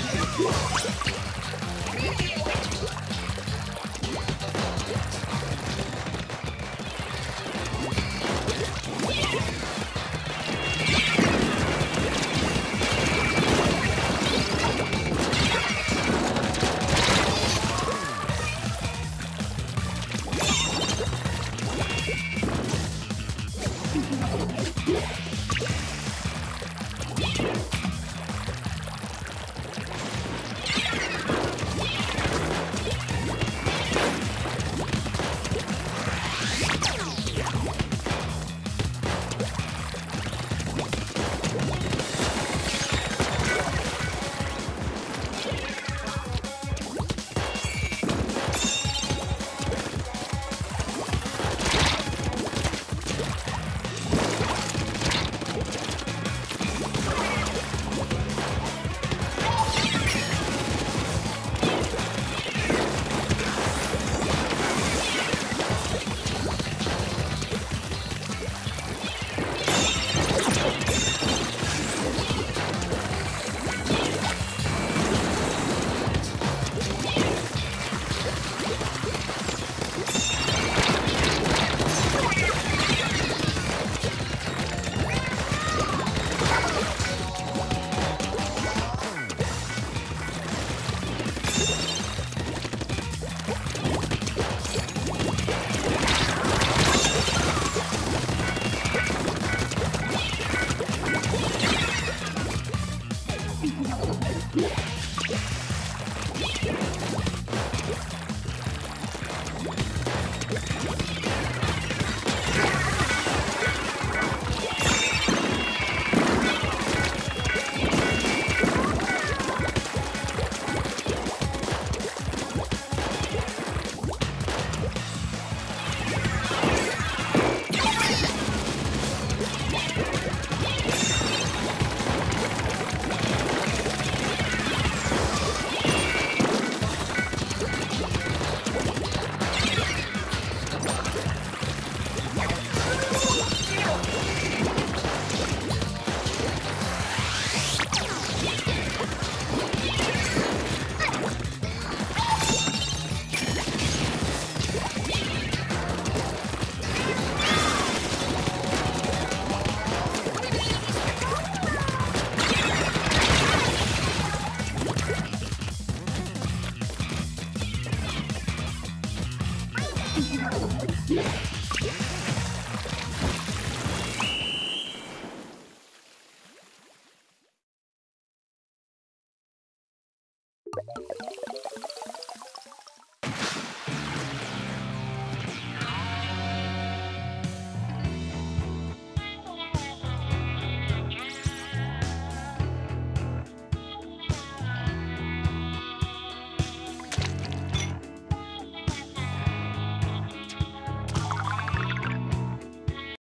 Yeah.